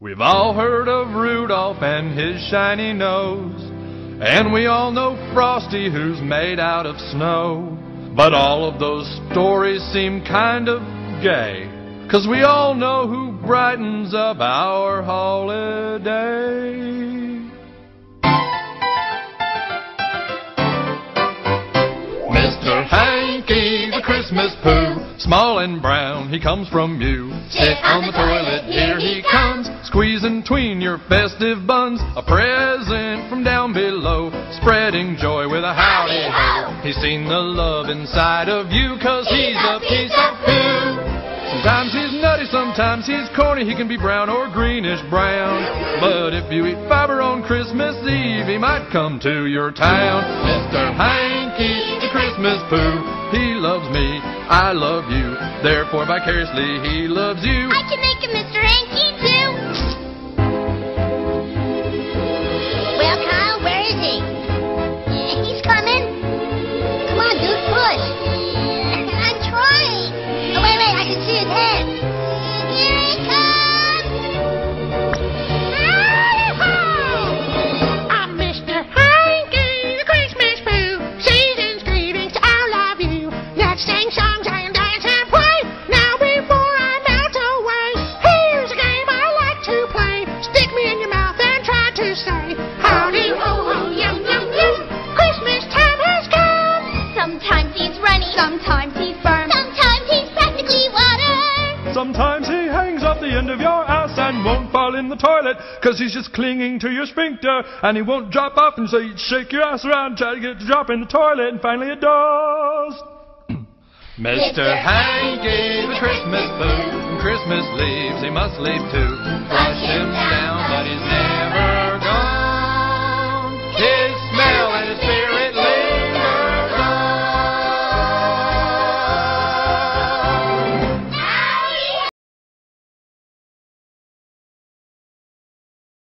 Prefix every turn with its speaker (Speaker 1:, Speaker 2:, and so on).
Speaker 1: We've all heard of Rudolph and his shiny nose, and we all know Frosty who's made out of snow. But all of those stories seem kind of gay, cause we all know who brightens up our holiday. Mr. Hanky, the Christmas poo, small and brown, he comes from you. Sit on the toilet, here he comes, squeezing tween your festive buns. A present from down below, spreading joy with a howdy ho. He's seen the love inside of you, cause he's a piece of poo. Sometimes he's nutty, sometimes he's corny, he can be brown or greenish brown. But if you eat fiber on Christmas Eve, he might come to your town. Mr. Hanky, the Christmas poo, he loves me, I love you, therefore vicariously he loves you.
Speaker 2: I can make a Mr. Hanky
Speaker 3: to say, Howdy ho ho, yum yum yum. Christmas time has come.
Speaker 2: Sometimes he's runny. Sometimes he's firm. Sometimes he's practically water.
Speaker 1: Sometimes he hangs off the end of your ass and won't fall in the toilet, cause he's just clinging to your sphincter, and he won't drop off and so you shake your ass around, try to get it to drop in the toilet, and finally it does. Mr. Hanky, the Christmas boo, from Christmas leaves he must leave too. Flush